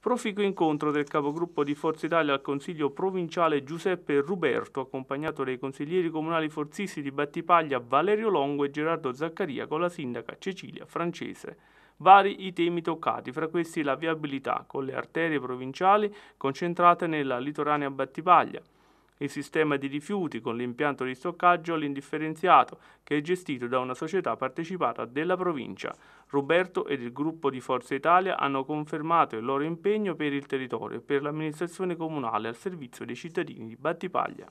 Proficuo incontro del capogruppo di Forza Italia al Consiglio provinciale Giuseppe Ruberto, accompagnato dai consiglieri comunali forzisti di Battipaglia Valerio Longo e Gerardo Zaccaria con la sindaca Cecilia Francese. Vari i temi toccati, fra questi la viabilità con le arterie provinciali concentrate nella litoranea Battipaglia, il sistema di rifiuti con l'impianto di stoccaggio all'indifferenziato che è gestito da una società partecipata della provincia. Roberto ed il gruppo di Forza Italia hanno confermato il loro impegno per il territorio e per l'amministrazione comunale al servizio dei cittadini di Battipaglia.